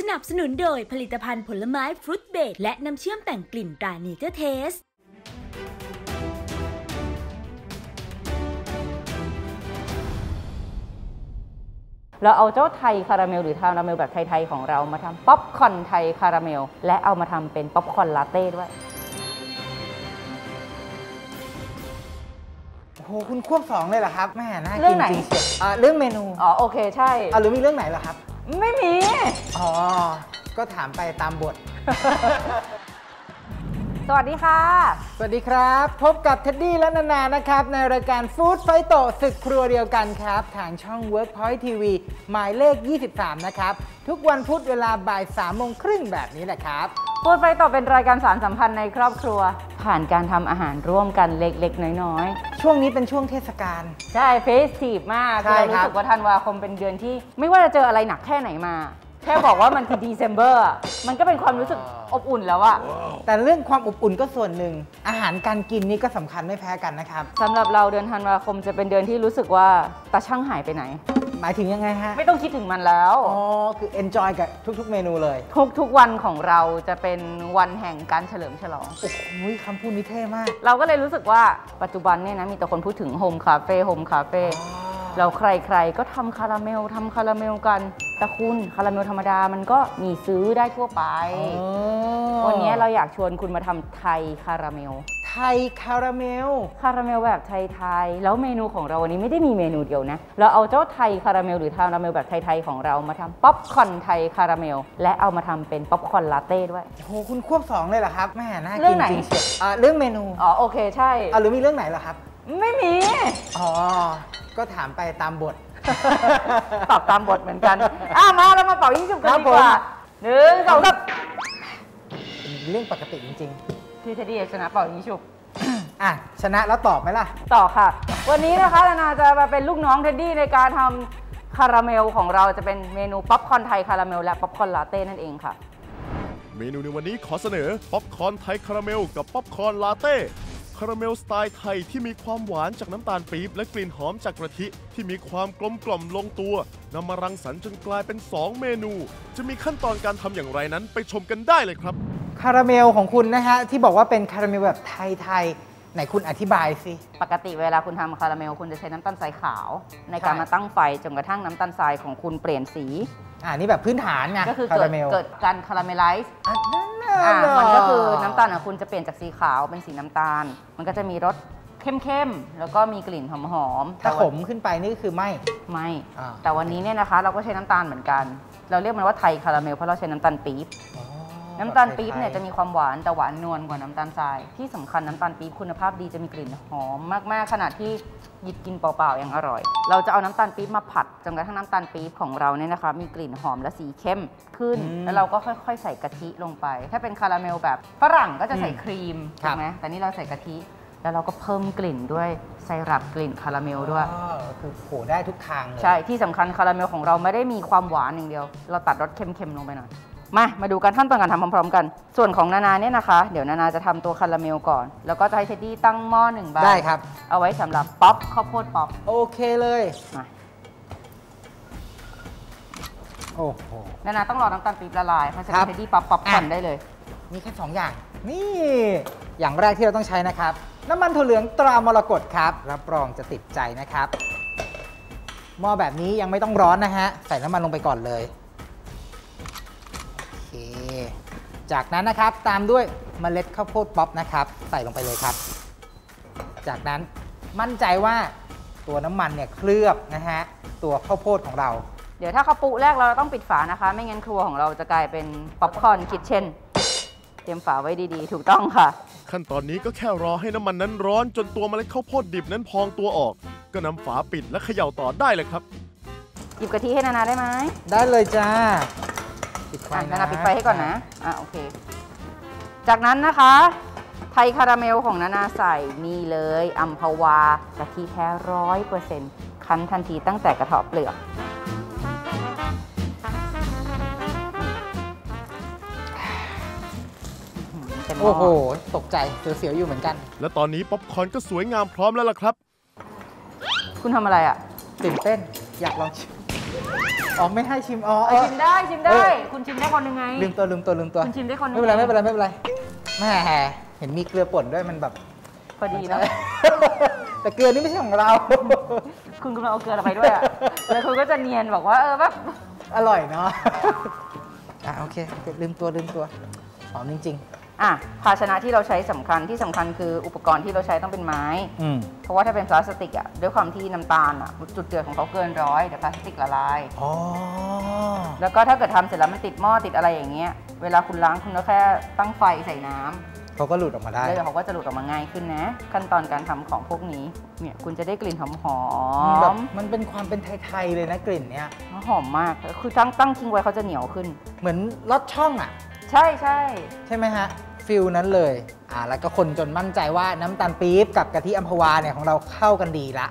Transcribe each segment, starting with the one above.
สนับสนุนโดยผลิตภัณฑ์ผลไม้ fruit spread และน้ำเชื่อมแต่งกลิ่นตราเนเจอร์เทสเราเอาเจ้าไทยคาราเมลหรือคาราเมลแบบไทย ๆ ของเรามาทำป๊อปคอร์นไทยคาราเมล และเอามาทำเป็นป๊อปคอร์นลาเต้ด้วย โอ้โหคุณควบสองเลยเหรอครับแหมน่ากินเรื่อนงไหนจริงเชียวอ่าเรื่องเมนู อ๋อ โอเค ใช่ อ่าหรือมีเรื่องไหนเหรอครับ ไม่มี อ๋อ ก็ถามไปตามบท สวัสดีค่ะ สวัสดีครับ พบกับเท็ดดี้และนานานะครับ ในรายการฟู้ดไฟโตศึกครัวเดียวกันครับ ทางช่อง Workpoint TV หมายเลข 23 นะครับ ทุกวันพุธเวลาบ่าย3โมงครึ่งแบบนี้แหละครับพูดไปต่อเป็นรายการสารสัมพันธ์ในครอบครัว ผ่านการทำอาหารร่วมกันเล็กๆ น้อยช่วงนี้เป็นช่วงเทศกาลๆใช่เฟสทีฟมากใช่เราครัรู้บสึกว่าธันวาคมเป็นเดือนที่ ไม่ว่าจะเจออะไรหนักแค่ไหนมา แค่บอกว่ามันคือ December อะมันก็เป็นความรู้สึกอบอุ่นแล้วอะแต่เรื่องความอบอุ่นก็ส่วนหนึ่ง อาหารการกินนี่ก็สำคัญไม่แพ้กันนะครับ สำหรับเราเดือนธันวาคมจะเป็นเดือนที่รู้สึกว่าตาชั่งหายไปไหน หมายถึงยังไงฮะ ไม่ต้องคิดถึงมันแล้ว อ๋อ คือ enjoy กับทุกๆ เมนูเลย ทุกทุกๆวันของเราจะเป็นวันแห่งการเฉลิมฉลอง โอ้โหคำพูดนี้เท่มาก เราก็เลยรู้สึกว่าปัจจุบันเนี่ยนะมีแต่คนพูดถึง home cafe home cafeเราใครๆก็ทำคาราเมลทำคาราเมลกัน แต่คุณคาราเมลธรรมดามันก็มีซื้อได้ทั่วไปอ๋อวันนี้เราอยากชวนคุณมาทำไทยคาราเมล ไทยคาราเมล คาราเมลแบบไทยๆ แล้วเมนูของเราวันนี้ไม่ได้มีเมนูเดียวนะ เราเอาเจ้าไทยคาราเมลหรือคาราเมลแบบไทยๆของเรามาทำป๊อปคอร์นไทยคาราเมล และเอามาทำเป็นป๊อปคอร์นลาเต้ด้วย โอ้โหคุณควบสองเลยเหรอครับแหมน่ากินเรื่อนงไหนจริงเชียวอ่าเรื่องเมนู อ๋อโอเคใช่อ่าหรือมีเรื่องไหนเหรอครับ ไม่มี อ๋อ ก็ถามไปตามบท ตอบตามบทเหมือนกันอะมาเรามาเป่ายิงฉุบกันครับดีกว่าผมหนึ่งสองสามเป็นเรื่องปกติจริงพี่เทดดี้ชนะเป่ายิงฉุบๆอะชนะแล้วตอบไหมล่ะต่อค่ะ วันนี้นะคะนานาจะมาเป็นลูกน้องเทดดี้ในการทำคาราเมลของเราจะเป็นเมนูป๊อปคอร์นไทยคาราเมลและป๊อปคอร์นลาเต้นั่นเองค่ะ เมนูในวันนี้ขอเสนอป๊อปคอร์นไทยคาราเมลกับป๊อปคอร์นลาเต้ คาราเมลสไตล์ไทยที่มีความหวานจากน้ำตาลปี๊บและกลิ่นหอมจากกะทิที่มีความกลมกล่อมลงตัวนำมารังสรรค์จนกลายเป็น 2 เมนู จะมีขั้นตอนการทำอย่างไรนั้นไปชมกันได้เลยครับ คาราเมลของคุณนะฮะที่บอกว่าเป็นคาราเมลแบบไทยๆ ไหนคุณอธิบายสิ ปกติเวลาคุณทำคาราเมล คุณจะใช้น้ำตาลทรายขาว ในการใช่มาตั้งไฟจนกระทั่งน้ำตาลทรายของคุณเปลี่ยนสี อ่านี่แบบพื้นฐานไงก็คือคาเกิดราเมลเกิดการ caramelize อะนั่นน่ะอะเหรอมันก็คือน้ำตาลของคุณจะเปลี่ยนจากสีขาวเป็นสีน้ำตาล มันก็จะมีรสเข้มๆ แล้วก็มีกลิ่นหอมๆ ถ้าแต่ขว่มขึ้นไปนี่คือไม่ ไม่อ่าแต่วันนี้เนี่ยนะคะ เราก็ใช้น้ำตาลเหมือนกัน เราเรียกมันว่าไทยคาราเมลเพราะเราใช้น้ำตาลปี๊บอ๋อ น้ำตาลปี๊บเนี่ยจะมีความหวานแต่หวานนวลกว่าน้ำตาลทราย ที่สำคัญน้ำตาลปี๊บคุณภาพดีจะมีกลิ่นหอมมากๆขนาดที่หยิบกินเปล่าๆอย่างอร่อย เราจะเอาน้ำตาลปี๊บมาผัดจนกระทั่งน้ำตาลปี๊บของเราเนี่ยนะคะ มีกลิ่นหอมและสีเข้มขึ้น แล้วเราก็ค่อยๆ ใส่กะทิลงไป ถ้าเป็นคาราเมลแบบฝรั่งก็จะใส่ครีมถูกไหมแต่นี่เราใส่กะทิแล้วเราก็เพิ่มกลิ่นด้วยไซรัปกลิ่นคาราเมลด้วยอ๋อคือโผได้ทุกทางเลย ใช่ ที่สำคัญคาราเมลของเราไม่ได้มีความหวานอย่างเดียว เราตัดรสเค็มๆลงไปหน่อย มามาดูกันขั้นตอนการทำพร้อมๆกัน ส่วนของนานาเนี่ยนะคะ เดี๋ยวนานาจะทำตัวคาราเมลก่อน แล้วก็จะให้เทดดี้ตั้งหม้อหนึ่งใบได้ครับ เอาไว้สำหรับป๊อปข้าวโพดป๊อปโอเคเลยมาโอ้โหนานาต้องรอน้ำตาลปี๊บละลายเพราะฉะนั้นครับเทดดี้ pop pop ก่อนอะได้เลย มีแค่สองอย่าง นี่ อย่างแรกที่เราต้องใช้นะครับ น้ำมันถั่วเหลืองตรามรกตครับ รับรองจะติดใจนะครับหม้อแบบนี้ยังไม่ต้องร้อนนะฮะ ใส่น้ำมันลงไปก่อนเลย จากนั้นนะครับตามด้วยเมล็ดข้าวโพดป๊อปนะครับ ใส่ลงไปเลยครับ จากนั้นมั่นใจว่าตัวน้ำมันเนี่ยเคลือบนะฮะตัวข้าวโพดของเรา เดี๋ยวถ้าข้าวปุแรกเราต้องปิดฝานะคะ ไม่งั้นครัวของเราจะกลายเป็น popcorn kitchenเตรียมฝาไว้ดีๆ ถูกต้องค่ะ ขั้นตอนนี้ก็แค่รอให้น้ำมันนั้นร้อนจนตัวเมล็ดข้าวโพดดิบนั้นพองตัวออก ก็นำฝาปิดและเขย่าต่อได้เลยครับ หยิบกะทิให้นานาได้ไหม ได้เลยจ้า ปิดไฟอะนะนานาปิดไฟให้ก่อนนะอะโอเค จากนั้นนะคะ ไทยคาราเมลของนานาใส่นี่เลยอัมพวากะทิแท้ร้อยเปอร์เซ็นต์คั้นทันทีตั้งแต่กระเทาะเปลือกอื้อหือเป็นหม้โอ้โห ตกใจเสียวๆอยู่เหมือนกัน และตอนนี้ป๊อปคอร์นก็สวยงามพร้อมแล้วล่ะครับ คุณทำอะไรอะตื่นเต้น อยากลองชิม อ๋อไม่ให้ชิมอ๋อเออชิมได้ชิมได้เออคุณชิมได้คนหนึ่งไง ลืมตัวลืมตัวลืมตัวคุณชิมได้คนหนึ่ไม่งเป็นไรไม่เป็นไรไม่เป็นไรแหม่เห็นมีเกลือป่นด้วยมันแบบพอดีนะแต่เกลือนี่ไม่ใช่ของเรา คุณกำลังเอาเกลือเราไปด้วยอะแล้วคุณก็จะเนียนบอกว่าเออแบบอร่อยเนาะอะโอเคลืมตัวลืมตัวหอมจริง อะภาชนะที่เราใช้สำคัญที่สำคัญคืออุปกรณ์ที่เราใช้ต้องเป็นไม้ๆอืมเพราะว่าถ้าเป็นพลาสติกอะด้วยความที่น้ำตาลอะจุดเดือดของเขาเกินร้อยเดี๋ยวพลาสติกละลายอ๋อแล้วก็ถ้าเกิดทำเสร็จแล้วมันติดหม้อติดอะไรอย่างเงี้ยเวลาคุณล้างคุณก็แค่ตั้งไฟใส่น้ำเขาก็หลุดออกมาได้แล้วเดี๋ยวเขาก็จะหลุดออกมาง่ายขึ้นนะ ขั้นตอนการทำของพวกนี้เนี่ยคุณจะได้กลิ่นหอมหอมแบบมันเป็นความเป็นไทยๆเลยนะกลิ่นเนี้ยหอมมากคือตั้งตั้งทิ้งไว้เขาจะเหนียวขึ้น เหมือนลอดช่องอะ ใช่ใช่ใช่ไหมฮะ feel นั้นเลยอ่าแล้วก็คนจนมั่นใจว่าน้ำตาลปี๊บกับกะทิอัมพวาเนี่ยของเราเข้ากันดีละ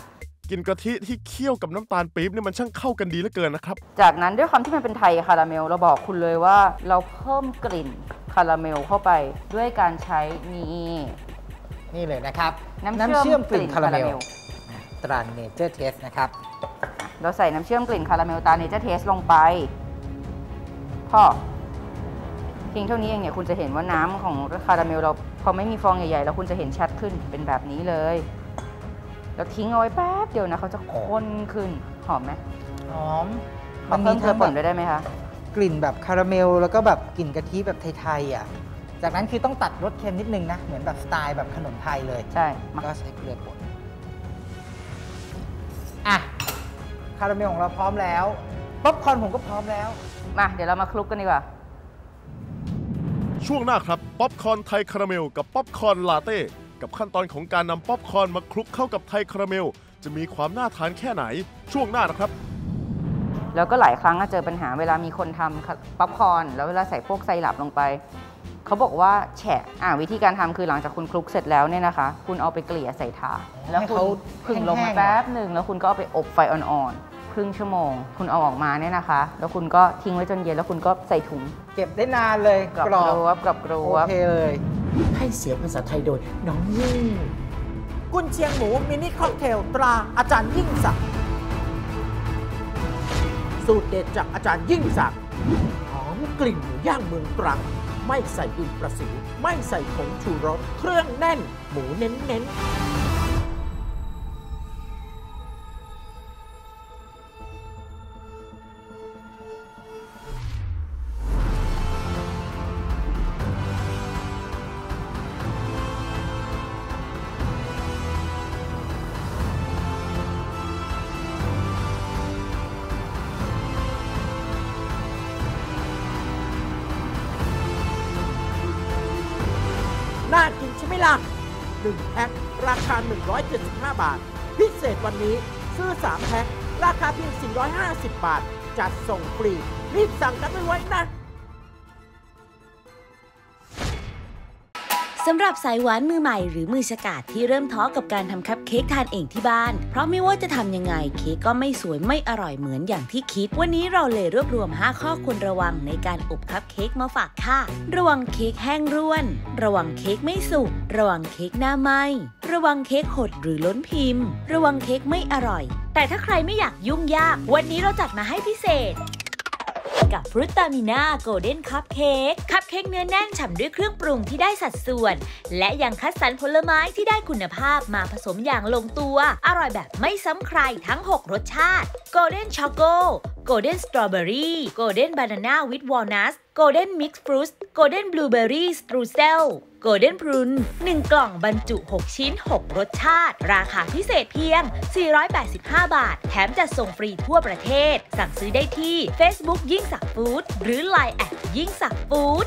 กินกะทิที่เคี่ยวกับน้ำตาลปี๊บเนี่ยมันช่างเข้ากันดีเหลือเกินนะครับ จากนั้นด้วยความที่มันเป็นไทยคาราเมล เราบอกคุณเลยว่าเราเพิ่มกลิ่นคาราเมลเข้าไปด้วยการใช้นี่นี่เลยนะครับ น้ำเชื่อมกลิ่นกลิ่นคาราเมคาราเมลตรา Nature Taste นะครับ เราใส่น้ำเชื่อมกลิ่นคาราเมลตรา Nature Taste ลงไป พอ เพียงเท่านี้เองเนี่ยคุณจะเห็นว่าน้ำของคาราเมลเราพอไม่มีฟองใหญ่ๆ แล้วคุณจะเห็นชัดขึ้นเป็นแบบนี้เลยแล้วทิ้งเอาไว้แป๊บเดียวนะเขาจะข้นขึ้นหอมไหมหอมขอเพิ่มเกลือป่นด้วยได้ไหมคะกลิ่นแบบคาราเมลแล้วก็แบบกลิ่นกะทิแบบไทยๆอะจากนั้นคือต้องตัดรสเค็มนิดนึงนะ เหมือนแบบสไตล์แบบขนมไทยเลยใช่มาก็ใช้เกลือป่นอะคาราเมลของเราพร้อมแล้วป๊อปคอร์นผมก็พร้อมแล้วมาเดี๋ยวเรามาคลุกกันดีกว่า ช่วงหน้าครับป๊อปคอร์นไทยคาราเมล กับป๊อปคอร์นลาเต้กับขั้นตอนของการนำป๊อปคอร์นมาคลุกเข้ากับไทยคาราเมล จะมีความน่าทานแค่ไหน ช่วงหน้านะครับแล้วก็หลายครั้งอะเจอปัญหาเวลามีคนทำป๊อปคอร์นแล้วเวลาใส่พวกไซรัปลงไป เขาบอกว่าแฉะอ่าวิธีการทำคือหลังจากคุณคลุกเสร็จแล้วเนี่ยนะคะ คุณเอาไปเกลี่ยใส่ถาดแล้วให้คุเขาณพึ่งลงมาแห้งๆแป๊บหนึ่งแล้วคุณก็เอาไปอบไฟอ่อนๆค รึ่งชั่วโมง คุณเอาออกมาเนี่ยนะคะ แล้วคุณก็ทิ้งไว้จนเย็นแล้วคุณก็ใส่ถุงเก็บได้นานเลยกรอบกรอกรวบกรอบกรโอวบเคเลยให้เสียงภาษาไทยโดยน้องยิ่งกุนเชียงหมูมินิค็อกเทลตราอาจารย์ยิ่งศักดิ์สูตรเด็ดจากอาจารย์ยิ่งศักดิ์หอมกลิ่นหมูย่างเมืองตรัง ไม่ใส่ดินประสิว ไม่ใส่ผงชูรส เครื่องแน่น หมูเน้นๆ หล่ะ1แพ็คราคา 175 บาท พิเศษวันนี้ซื้อ 3 แพ็คราคาเพียง 450 บาท จัดส่งฟรี รีบสั่งกันไว้นะ สำหรับสายหวานมือใหม่หรือมือฉกาดที่เริ่มท้อกับการทำคัพเค้กทานเองที่บ้าน เพราะไม่ว่าจะทำยังไงเค้กก็ไม่สวยไม่อร่อยเหมือนอย่างที่คิด วันนี้เราเลยรวบรวม 5 ข้อควรระวังในการอบคัพเค้กมาฝากค่ะ ระวังเค้กแห้งร่วน ระวังเค้กไม่สุก ระวังเค้กหน้าไหม้ระวังเค้กหดหรือล้นพิมพ์ ระวังเค้กไม่อร่อย แต่ถ้าใครไม่อยากยุ่งยาก วันนี้เราจัดมาให้พิเศษ กับฟรุตตามิน่า golden cupcake คัพเค้กเนื้อแน่นฉ่ำด้วยเครื่องปรุงที่ได้สัดส่วน และยังคัดสรรผลไม้ที่ได้คุณภาพมาผสมอย่างลงตัว อร่อยแบบไม่ซ้ำใครทั้ง 6 รสชาติ golden choco golden strawberry golden banana with walnut golden mixed fruit golden blueberry streusel golden prune 1กล่องบรรจุ 6 ชิ้น 6 รสชาติ ราคาพิเศษเพียง 485 บาท แถมจัดส่งฟรีทั่วประเทศ สั่งซื้อได้ที่ Facebook ยิ่งศักดิ์ฟู้ดหรือ Line add ยิ่งศักดิ์ฟู้ด